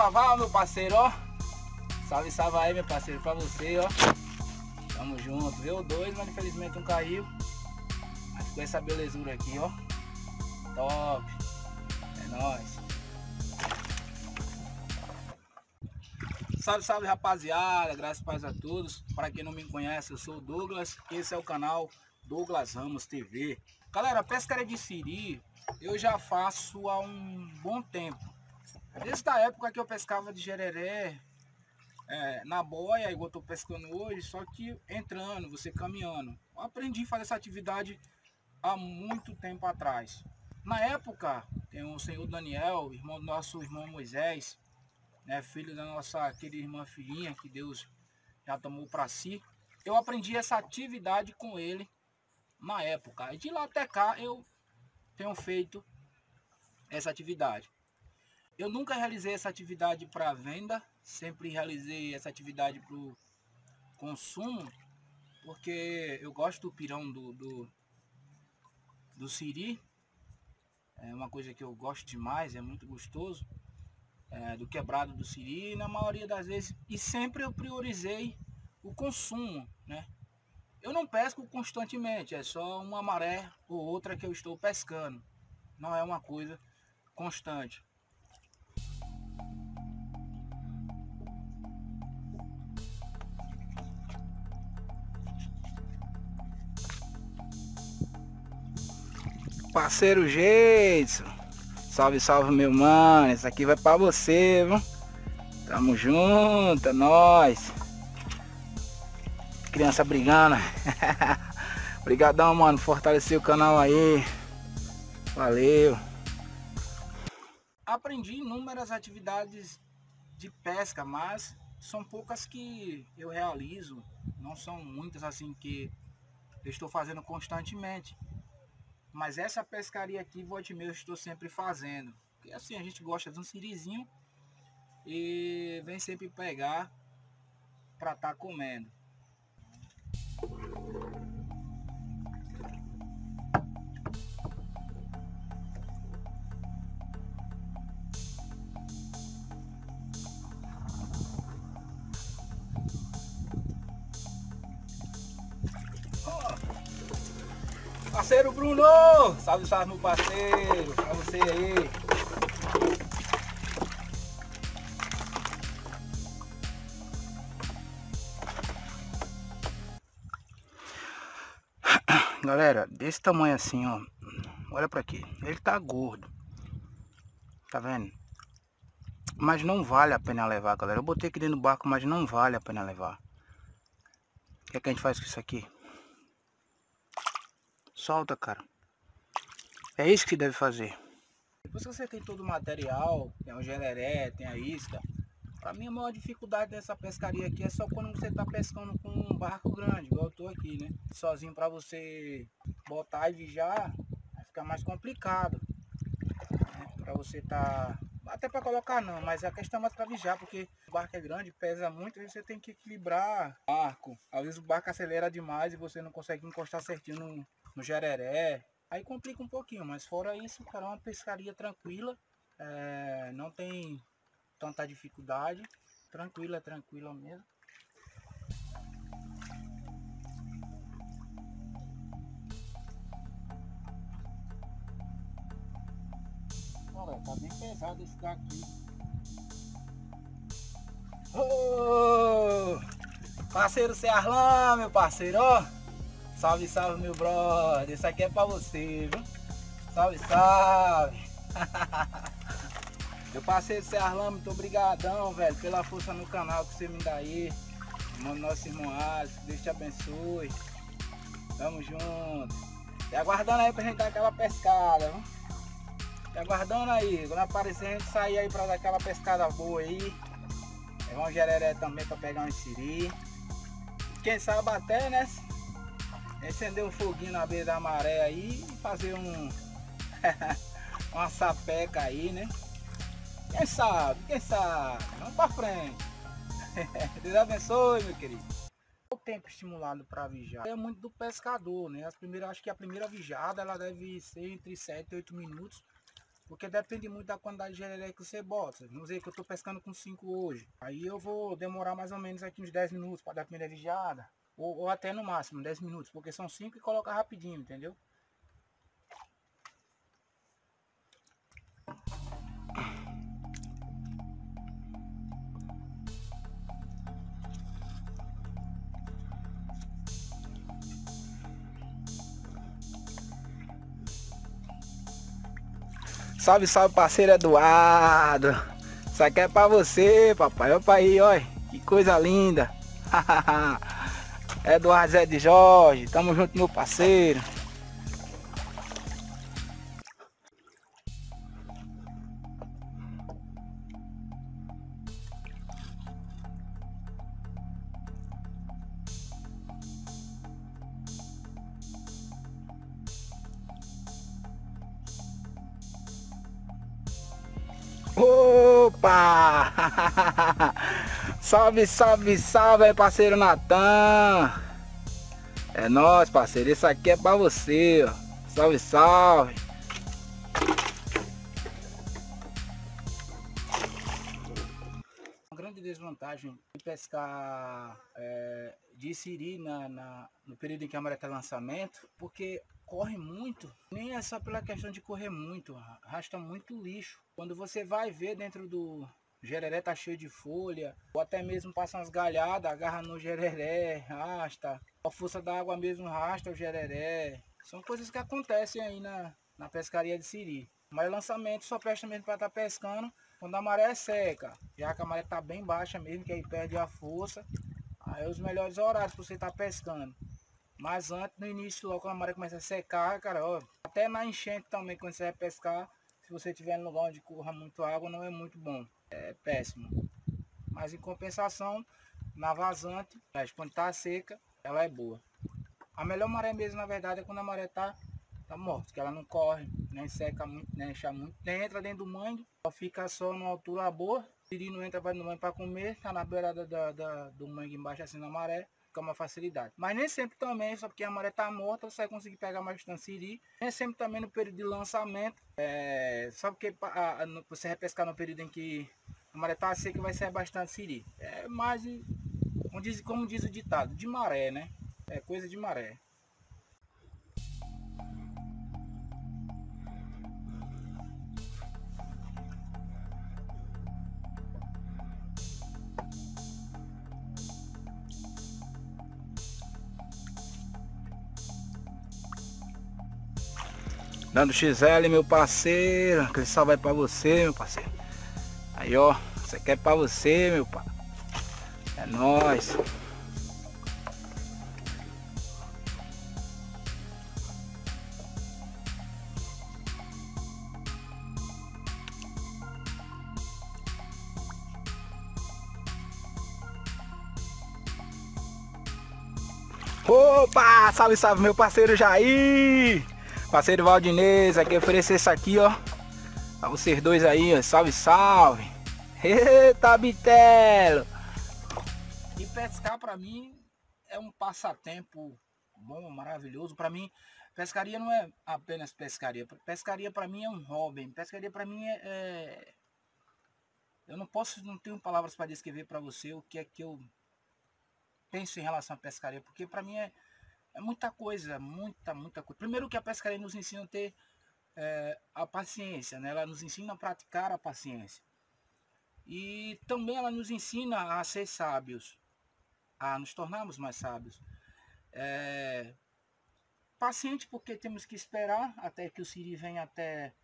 Vavá, meu parceiro, ó. Salve, salve aí, meu parceiro, pra você, ó. Tamo junto. Veio dois, mas infelizmente não caiu. Mas ficou essa belezura aqui, ó. Top. É nóis. Salve, salve rapaziada, graças paz a todos. Para quem não me conhece, eu sou o Douglas. Esse é o canal Douglas Ramos TV. Galera, pescaria de siri eu já faço há um bom tempo. Desde a época que eu pescava de jereré é, na boia, igual tô pescando hoje, só que entrando, você caminhando. Eu aprendi a fazer essa atividade há muito tempo atrás. Na época, tem o senhor Daniel, irmão do nosso irmão Moisés, né, filho da nossa querida irmã filhinha, que Deus já tomou para si. Eu aprendi essa atividade com ele na época. E de lá até cá eu tenho feito essa atividade. Eu nunca realizei essa atividade para venda, sempre realizei essa atividade para o consumo, porque eu gosto do pirão do, do, do siri, é uma coisa que eu gosto demais, é muito gostoso é, do quebrado do siri, na maioria das vezes, e sempre eu priorizei o consumo, né? Eu não pesco constantemente, é só uma maré ou outra que eu estou pescando, não é uma coisa constante. Parceiro Jeitson Salve, salve, meu mano. Isso aqui vai pra você, viu? Tamo junto, é nóis. Criança brigando. Obrigadão, mano. Fortalecer o canal aí. Valeu. Aprendi inúmeras atividades de pesca, mas são poucas que eu realizo. Não são muitas assim que eu estou fazendo constantemente. Mas essa pescaria aqui, volte meu, estou sempre fazendo. Porque assim, a gente gosta de um sirizinho e vem sempre pegar para estar tá comendo. Parceiro Bruno! Salve, salve meu parceiro! Pra você aí! Galera, desse tamanho assim, ó. Olha pra aqui. Ele tá gordo. Tá vendo? Mas não vale a pena levar, galera. Eu botei aqui dentro do barco, mas não vale a pena levar. O que, é que a gente faz com isso aqui? Solta, cara. É isso que deve fazer. Depois que você tem todo o material, tem o gereré, tem a isca. Pra mim a maior dificuldade dessa pescaria aqui é só quando você tá pescando com um barco grande, igual eu tô aqui, né? Sozinho pra você botar e vigiar, vai ficar mais complicado. Né? Pra você tá... Até pra colocar não, mas a questão é mais pra vigiar, porque o barco é grande, pesa muito, e você tem que equilibrar o barco. Às vezes o barco acelera demais e você não consegue encostar certinho no, no. Aí complica um pouquinho, mas fora isso, cara, é uma pescaria tranquila. É, não tem tanta dificuldade. Tranquila, tranquila mesmo. Olha, tá bem pesado esse daqui. Oh! Parceiro Cearlã, meu parceiro, ó. Salve, salve, meu brother. Isso aqui é pra você, viu? Salve, salve. meu parceiro Serlão, muito obrigadão, velho, pela força no canal que você me dá aí. Irmão nosso irmão Alisson, Deus te abençoe. Tamo junto. E aguardando aí pra gente dar aquela pescada, viu? E aguardando aí, quando aparecer a gente sair aí pra dar aquela pescada boa aí. Levar um gereré também pra pegar um siri. Quem sabe até, né? acender um foguinho na beira da maré aí e fazer um uma sapeca aí, né? Quem sabe, quem sabe? Vamos pra frente. Deus abençoe, meu querido. O tempo estimulado para vigiar é muito do pescador, né? As primeiras, acho que a primeira vigiada ela deve ser entre 7 e 8 minutos. Porque depende muito da quantidade de gereré que você bota. Vamos dizer que eu tô pescando com 5 hoje. Aí eu vou demorar mais ou menos aqui uns 10 minutos para dar a primeira vigiada. Ou, ou, até no máximo 10 minutos. Porque são 5 e coloca rapidinho, entendeu? Salve, salve, parceiro Eduardo. Isso aqui é pra você, papai. Opa aí, olha. Que coisa linda. Eduardo Zé de Jorge. Tamo junto, meu parceiro. Opa! salve, salve, salve, parceiro Natan! É nóis, parceiro. Isso aqui é pra você, ó. Salve, salve! Uma grande desvantagem de pescar é, de siri na, na, no período em que a maré está lançamento, porque corre muito, nem é só pela questão de correr muito, arrasta muito lixo. Quando você vai ver dentro do gereré tá cheio de folha, ou até mesmo passa umas galhadas, agarra no gereré, rasta, a força da água mesmo rasta o gereré. São coisas que acontecem aí na, na pescaria de siri. Mas lançamento só presta mesmo para estar tá pescando quando a maré é seca. Já que a maré tá bem baixa mesmo, que aí perde a força. Aí é os melhores horários para você estar tá pescando. Mas antes, no início, logo quando a maré começa a secar, cara, ó, até na enchente também, quando você vai pescar, se você tiver em lugar onde corra muito água, não é muito bom. É péssimo. Mas em compensação, na vazante, quando tá seca, ela é boa. A melhor maré mesmo, na verdade, é quando a maré tá, tá morta, que ela não corre, nem seca muito, nem enche muito, nem entra dentro do mangue, só fica só numa altura boa. O não entra no mangue para comer, tá na beirada da, do mangue embaixo assim na maré com uma facilidade. Mas nem sempre também, só porque a maré está morta, você vai conseguir pegar mais siri. Nem sempre também no período de lançamento, é, só porque a, a, você vai pescar no período em que a maré está seca, vai ser bastante siri. É mais, como diz, como diz o ditado, de maré, né? É coisa de maré. Dando XL, meu parceiro. Aquele salve aí pra você, meu parceiro. Aí, ó. Isso aqui é pra você, meu pai. É nóis. Opa! Salve, salve, meu parceiro Jair! Parceiro Valdinês, aqui oferecer isso aqui, ó. Pra vocês dois aí, ó. Salve, salve. Eita, bitelo. E pescar pra mim é um passatempo bom, maravilhoso. Pra mim, pescaria não é apenas pescaria. Pescaria pra mim é um hobby. Pescaria pra mim é... é... Eu não posso, não tenho palavras para descrever para você o que é que eu penso em relação à pescaria. Porque pra mim é é muita coisa, muita, muita coisa. Primeiro que a pescaria nos ensina a ter é, a paciência, né? Ela nos ensina a praticar a paciência. E também ela nos ensina a ser sábios, a nos tornarmos mais sábios. É, paciente porque temos que esperar até que o siri venha até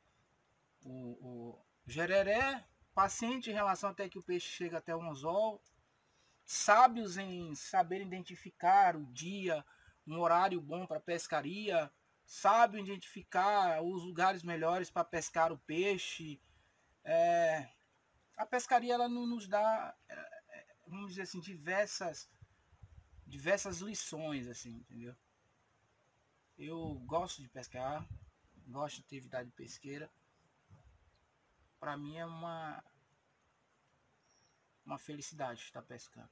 o, o gereré, paciente em relação até que o peixe chegue até o anzol, sábios em saber identificar o dia, um horário bom para pescaria, sabe identificar os lugares melhores para pescar o peixe. É, a pescaria ela nos dá, é, vamos dizer assim, diversas, diversas lições, assim, entendeu? Eu gosto de pescar, gosto de atividade pesqueira. Para mim é uma uma felicidade estar pescando.